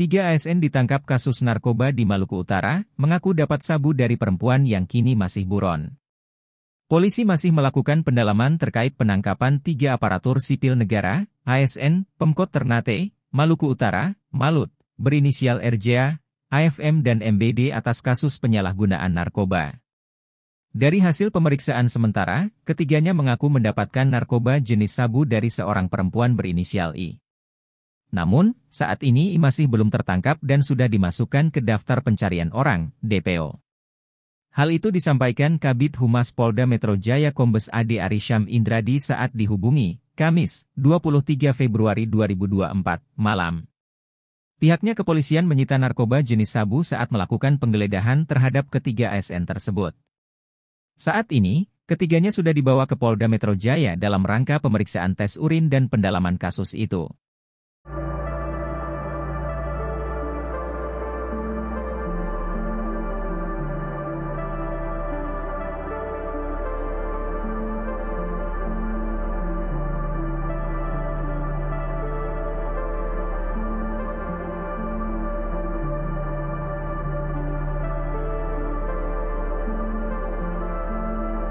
Tiga ASN ditangkap kasus narkoba di Maluku Utara, mengaku dapat sabu dari perempuan yang kini masih buron. Polisi masih melakukan pendalaman terkait penangkapan tiga aparatur sipil negara, ASN, Pemkot Ternate, Maluku Utara, Malut, berinisial RJA, AFM dan MBD atas kasus penyalahgunaan narkoba. Dari hasil pemeriksaan sementara, ketiganya mengaku mendapatkan narkoba jenis sabu dari seorang perempuan berinisial I. Namun, saat ini masih belum tertangkap dan sudah dimasukkan ke daftar pencarian orang, DPO. Hal itu disampaikan Kabit Humas Polda Metro Jaya Kombes Ade Arisham Indradi saat dihubungi, Kamis, 23 Februari 2024, malam. Pihaknya kepolisian menyita narkoba jenis sabu saat melakukan penggeledahan terhadap ketiga ASN tersebut. Saat ini, ketiganya sudah dibawa ke Polda Metro Jaya dalam rangka pemeriksaan tes urin dan pendalaman kasus itu.